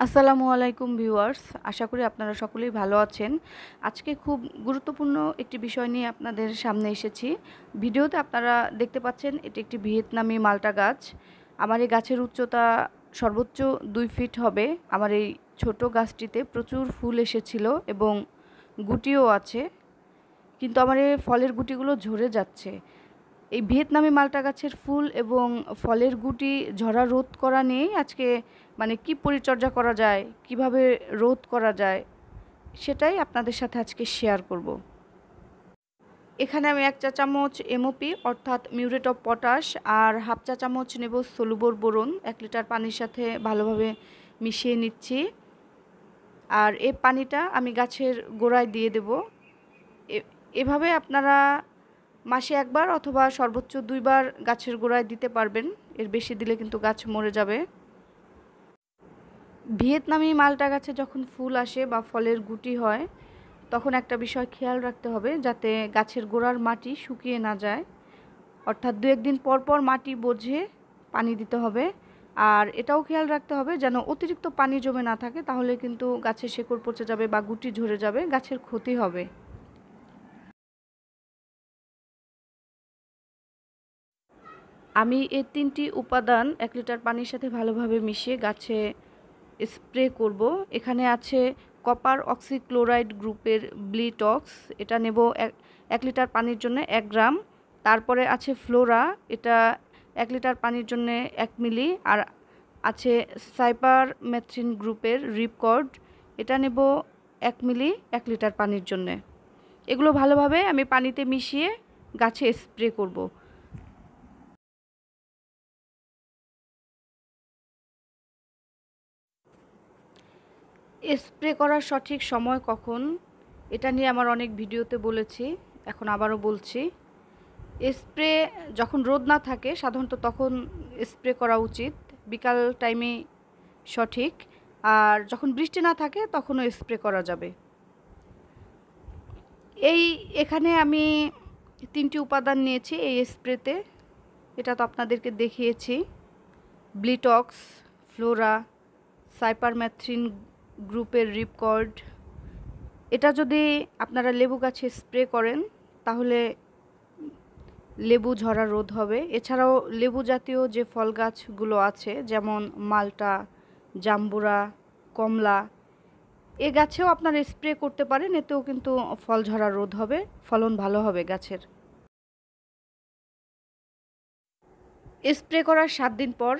আসসালামু আলাইকুম ভিউয়ার্স, আশা করি আপনারা সকলেই ভালো আছেন। আজকে খুব গুরুত্বপূর্ণ একটি বিষয় নিয়ে আপনাদের সামনে এসেছি। ভিডিওতে আপনারা দেখতে পাচ্ছেন, এটি একটি ভিয়েতনামি মালটা গাছ। আমার এই গাছের উচ্চতা সর্বোচ্চ দুই ফিট হবে। আমার এই ছোট গাছটিতে প্রচুর ফুল এসেছিল এবং গুটিও আছে। কিন্তু আমার এই ফলের গুটিগুলো ঝরে যাচ্ছে। এই ভিয়েতনামি মালটা গাছের ফুল এবং ফলের গুটি ঝরা রোধ করা নিয়েই আজকে মানে কি পরিচর্যা করা যায়, কীভাবে রোধ করা যায়, সেটাই আপনাদের সাথে আজকে শেয়ার করব। এখানে আমি এক চা চামচ এমওপি অর্থাৎ মিউরেট অফ পটাশ, আর হাফ চা চামচ নেব সলুবর বোরন, এক লিটার পানির সাথে ভালোভাবে মিশিয়ে নিচ্ছি। আর এ পানিটা আমি গাছের গোড়ায় দিয়ে দেব। এভাবে আপনারা মাসে একবার অথবা সর্বোচ্চ দুইবার গাছের গোড়ায় দিতে পারবেন। এর বেশি দিলে কিন্তু গাছ মরে যাবে। ভিয়েতনামি মালটা গাছে যখন ফুল আসে বা ফলের গুটি হয়, তখন একটা বিষয় খেয়াল রাখতে হবে যাতে গাছের গোড়ার মাটি শুকিয়ে না যায়। অর্থাৎ দু একদিন পর পর মাটি বোঝে, পানি দিতে হবে। আর এটাও খেয়াল রাখতে হবে যেন অতিরিক্ত পানি জমে না থাকে, তাহলে কিন্তু গাছের শেকড় পচে যাবে বা গুটি ঝরে যাবে, গাছের ক্ষতি হবে। আমি এই তিনটি উপাদান এক লিটার পানির সাথে ভালোভাবে মিশিয়ে গাছে স্প্রে করব। এখানে আছে কপার অক্সিক্লোরাইড গ্রুপের ব্লিটক্স, এটা নেব এক লিটার পানির জন্য এক গ্রাম। তারপরে আছে ফ্লোরা, এটা এক লিটার পানির জন্য এক মিলি। আর আছে সাইপার মেথ্রিন গ্রুপের রিপকর্ড, এটা নেব এক মিলি এক লিটার পানির জন্যে। এগুলো ভালোভাবে আমি পানিতে মিশিয়ে গাছে স্প্রে করব। স্প্রে করার সঠিক সময় কখন? এটা নিয়ে আমার অনেক ভিডিওতে বলেছি, এখন আবারও বলছি। স্প্রে যখন রোদ না থাকে, সাধারণত তখন স্প্রে করা উচিত। বিকাল টাইমে সঠিক। আর যখন বৃষ্টি না থাকে, তখনও স্প্রে করা যাবে। এই এখানে আমি তিনটি উপাদান নিয়েছি এই স্প্রেতে। এটা তো আপনাদেরকে দেখিয়েছি। ব্লিটক্স, ফ্লোরা, সাইপারম্যাথ্রিন গ্রুপের রিপকর্ড এটা যদি আপনারা লেবু গাছে স্প্রে করেন, তাহলে লেবু ঝরা রোধ হবে। এছাড়াও লেবু জাতীয় যে ফল গাছগুলো আছে, যেমন মালটা, জাম্বুরা, কমলা, এ গাছেও আপনারা স্প্রে করতে পারেন, এতেও কিন্তু ফল ঝরা রোধ হবে, ফলন ভালো হবে গাছের। স্প্রে করার সাত দিন পর,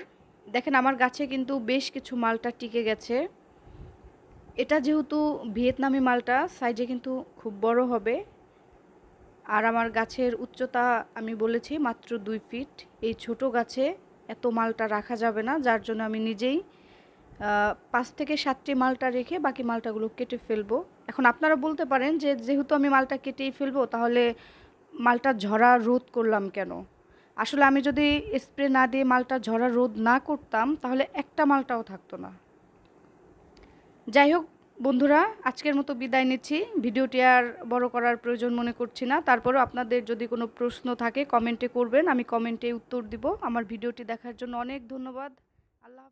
দেখেন আমার গাছে কিন্তু বেশ কিছু মালটা টিকে গেছে। এটা যেহেতু ভিয়েতনামি মালটা সাইজে কিন্তু খুব বড় হবে। আর আমার গাছের উচ্চতা আমি বলেছি মাত্র দুই ফিট এই ছোট গাছে এত মালটা রাখা যাবে না, যার জন্য আমি নিজেই পাঁচ থেকে সাতটি মালটা রেখে বাকি মালটাগুলো কেটে ফেলব। এখন আপনারা বলতে পারেন যে যেহেতু আমি মালটা কেটেই ফেলব, তাহলে মালটা ঝরা রোধ করলাম কেন? আসলে আমি যদি স্প্রে না দিয়ে মালটা ঝরা রোধ না করতাম, তাহলে একটা মালটাও থাকতো না। যাই হোক, বন্ধুরা, আজকের মতো বিদায় নিচ্ছি। ভিডিওটি আর বড় করার প্রয়োজন মনে করছি না। তারপরেও আপনাদের যদি কোনো প্রশ্ন থাকে, কমেন্টে করবেন। আমি কমেন্টে উত্তর দিব। আমার ভিডিওটি দেখার জন্য অনেক ধন্যবাদ। আল্লাহ